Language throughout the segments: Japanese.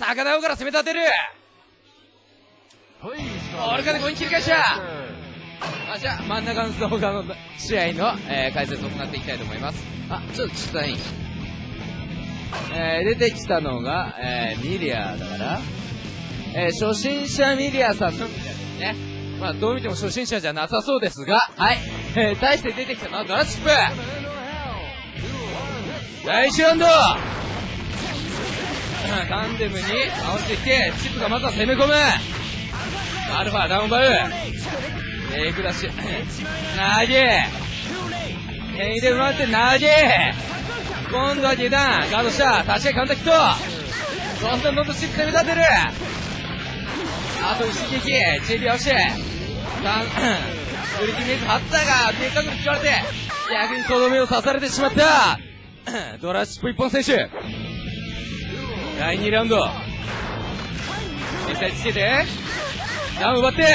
坂田から攻め立てる。俺から5人切り返したあ、じゃあ、真ん中の動画の試合の、えー、解説を行っていきたいと思います。あ、ちょっとちょっとい。いえー、出てきたのが、えー、ミリアだから、えー、初心者ミリアさんね。まあ、どう見ても初心者じゃなさそうですが、はい。えー、対して出てきたのはドラチップ第1ラウンド。タンデムに合わせてきて、チップがまずは攻め込む。アルファダウンバウエイクダッシュ。投げ。変異で回って投げ。今度は下段。ガードした。立ち上げカウンターキットどんどんどんどんチップ攻め立てる。あと一撃。JB 合わせて。ダン。ウルティメイト張ったが低角度使われて逆にとどめを刺されてしまった。ドラチップ一本選手。第2ラウンド。実際つけて。ダウン奪って。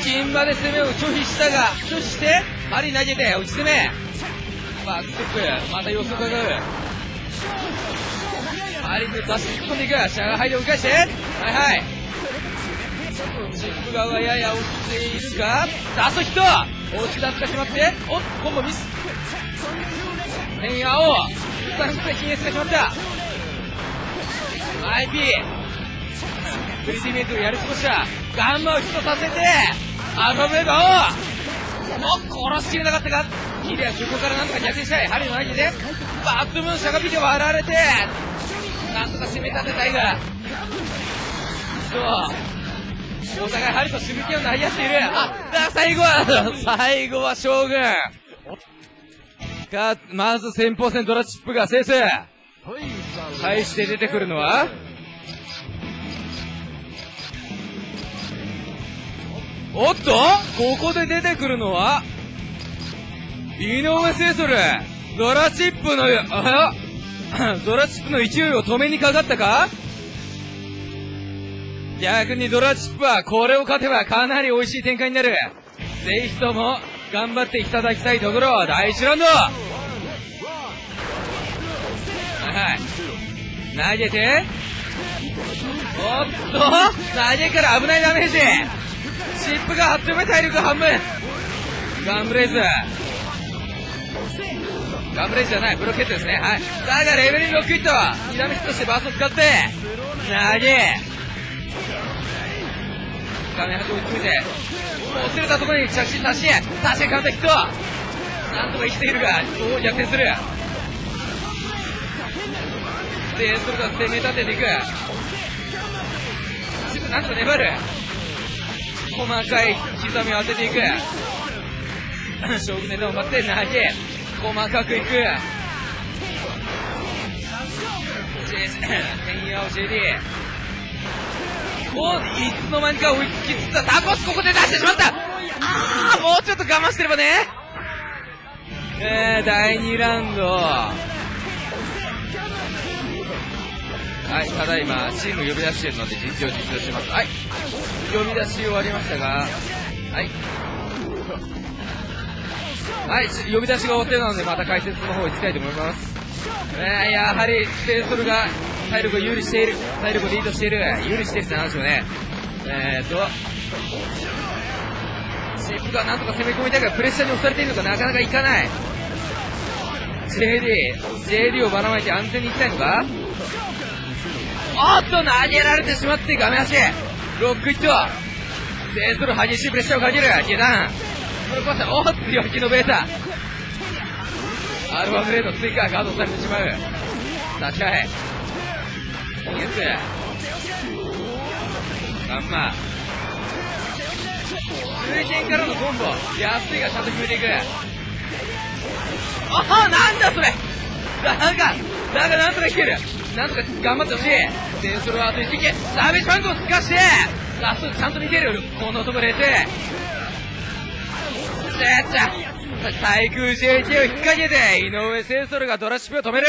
金馬で攻めを拒否したが拒否して針投げて打ち攻めバックステップ。また様子を伺う。針で出し突っ込んでいく。シャガハイで追い返して。はいはい。チップ側がやや落ちているがラストヒット。落ち出すが決まって。おっ今度ミス。変青スタンスで禁越が決まった。IP プリティメイトをやり過ごしたガンマをヒットさせてアルファブレードをお殺しきれなかったか。ヒリは中古からなんとか逆転したい。針の相手で。バットムーンしゃがみで割られてなんとか攻め立てたいが。そう。お互い針としぶきを投げ合っている。あだ最後は最後は将軍。がまず先鋒戦ドラチップが制す対して出てくるのは？おっと？ここで出てくるのは？井上聖ソルドラチップのあドラチップの勢いを止めにかかったか？逆にドラチップはこれを勝てばかなり美味しい展開になる。ぜひとも頑張っていただきたいところ第1ラウンド。はい。投げて。おっと投げから危ないダメージ。チップが8丁目体力半分。ガンブレイズ。ガンブレイズじゃない。ブロケットですね。はい。だがレベル6ヒット。2ダメヒットしてバースト使って。投げ。画面端追い詰めて。落ちれたところに着地足し足しカウンターヒット。なんとか生きているがどう逆転する。でそれが攻め立てていく。チップなんと粘る。細かい刻みを当てていく。将軍ネタを待って投げ細かくいく。10ヤオ JD おいつの間にか追いつきつつあタコスここで出してしまった。ああもうちょっと我慢してればね。えー、第2ラウンド。はい、ただいま、チーム呼び出しているので、実況実況してます。はい、呼び出し終わりましたが、はい。はい、呼び出しが終わってるので、また解説の方行きたいと思います。えー、やはり、テンソルが体力を有利している、体力をリードしている、有利しているってなんでしょうね。えーと、チップがなんとか攻め込みたいが、プレッシャーに押されているのかなかなかいかない。JD、JD をばらまいて安全に行きたいのか？おっと投げられてしまって画面端ロックヒット制する激しいプレッシャーをかける。下段これ壊したおっ強気のベータ。アルファブレード追加ガードされてしまう。立ち替え。イエス。ガンマ水剣からのコンボ。安いがちゃんと決めていく。ああなんだそれ。だがだがなんとかいける。なんとか頑張ってほしい。センソルアート一撃サービスパンクを透かしてラストちゃんと見てるこの男冷静。せっちゃ対空 JT を引っ掛けて井上センソルがドラシップを止める.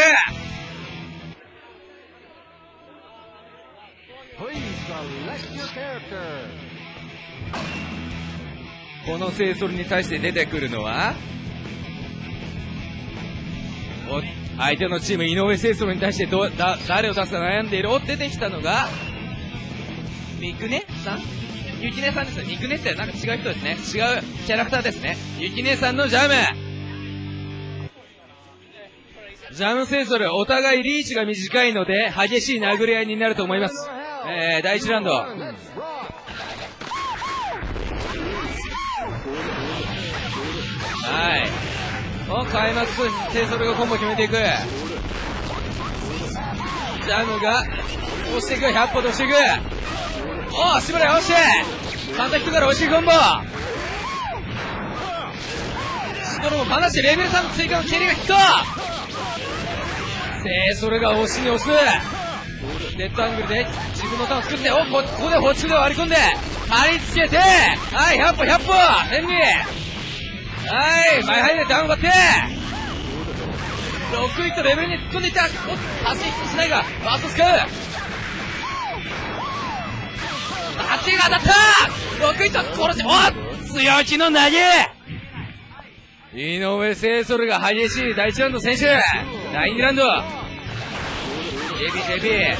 このセンソルに対して出てくるのはお相手のチーム井上聖ソに対してどだ誰を出すか悩んでいるお出てきたのがミクネさん？ゆきねさんです。ミクネってなんか違う人ですね。違うキャラクターですね。ゆきねさんのジャム。ジャムセンソルお互いリーチが短いので激しい殴り合いになると思います。えー、第1ラウンド。はい。お開幕センソルがコンボ決めていく。ジャムが押していく。100歩と押していく。おおしばらく押して。カンタヒットから押しいコンボ。ストロも離してレベル3追加の蹴りがヒットセそれが押しに押す。ネットアングルで自分のターンを作っておこここでホチで割り込んで。貼り付けて。はい100歩100歩。天理はい前入れダウン奪って。6位とレベルに突っ込んでいった。おっ足ヒットしないがバースト使う足が当たった。6位と殺しおっ強気の投げ。井上聖ソルが激しい第1ラウンド選手第2ラウンド。デビデビ。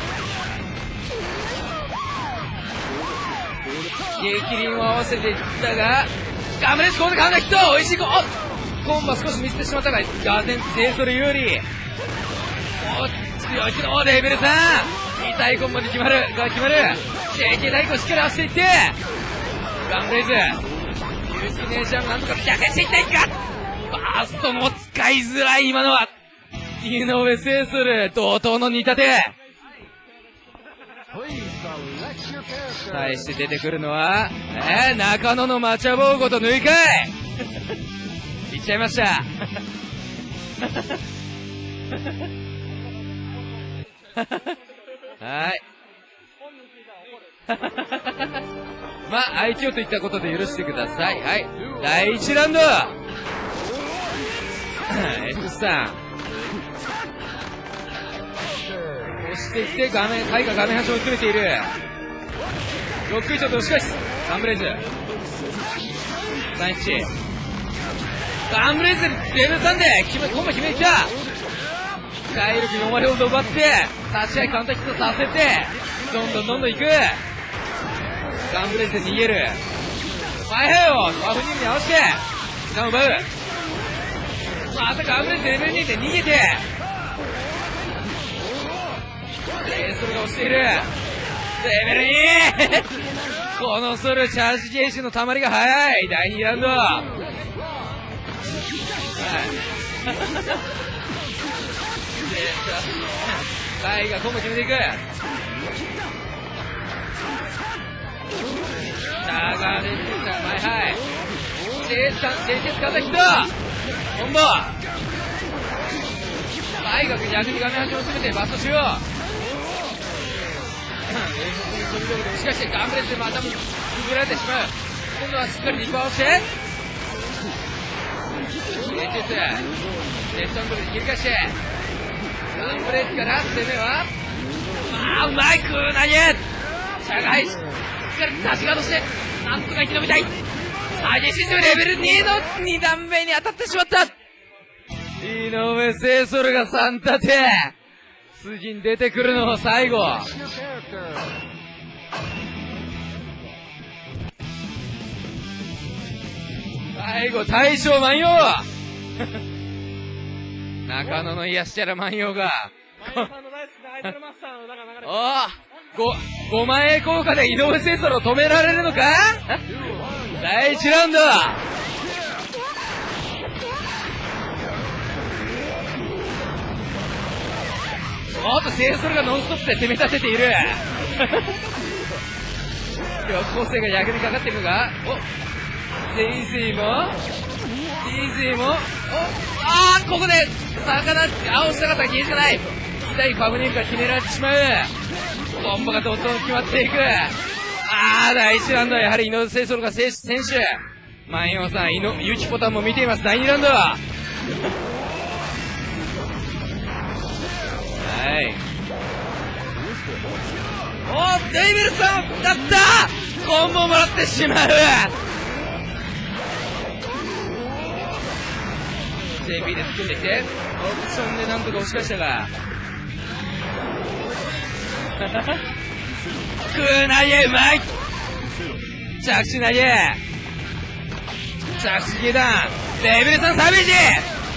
激輪を合わせていったがガムレスコードカウンターヒットおいしいココンボ少し見せてしまったがガーゼン聖ソル有利お強気のレベル3痛いコンボで決まるが決まる JK 大根しっかり合わせていってガンレイズユースキネーションなんとか逆転していっていかバーストも使いづらい今のは井上聖する同等の似立て対して出てくるのは、えー、中野のマチャボウゴと縫い替えいっちゃいました。はい。まあ、愛嬌といったことで許してください。はい。第1ラウンド !S さん。押していって画面、タイが画面端を詰めている。ロックイチョと押し返す。ガンブレイズ。3-1。ガンブレイズ、レベル3で、決め、コンボ決めてきた体力4割ほど奪って、立ち合いカウンターヒットさせて、どんどんどんどん行くガンブレイズで逃げる。前へよワフニーに合わせて、時間を奪う。またガンブレイズレベル2で逃げて、レースルが押している。レベル 2! このソルチャージゲージの溜まりが早い。第2ラウンド。はい。カイがコンボ決めていく。さあガーデンスさんはいはい。ジェイさんジェイス使ったヒットコンボカイが逆に画面端を詰めてバストしよう。しかしガンブレスでまたくぐられてしまう今度はしっかりリバーをしてレンテスレフトアングルで切り返してガンブレスから攻めはああうまい空投げしゃがいしっかり立ちガードしてなんとか生き延びたい激しいレベル2の2段目に当たってしまった井上聖ソルが3立て次に出てくるのは最後.最後、大将万葉。中野の癒しキャラ万葉が、おおご、5万円効果で井上聖ソルを止められるのか？第1ラウンドおっと、聖ソルがノンストップで攻め立てている。高校生が逆にかかっているのが、おデイジーも、デイジーも、おあーここで、魚、青したかった消えじゃない。痛いパブニンから決められてしまう。コンボがどんどん決まっていく。あー、第1ラウンドはやはり井上聖ソルが選手、万葉さん、井上、ユキポタンも見ています、第2ラウンド。はおデイビルさんだったコンボもらってしまうデイビル突っ込んできて、オプションでなんとか押し返したが。空投げうまい着地投げ着地下段レベル3サービージ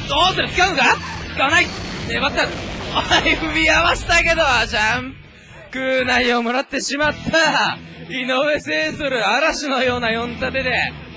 どうする使うのか使わない粘った おい踏み合わせたけどジャンプ投げをもらってしまった井上聖する嵐のような4立てで。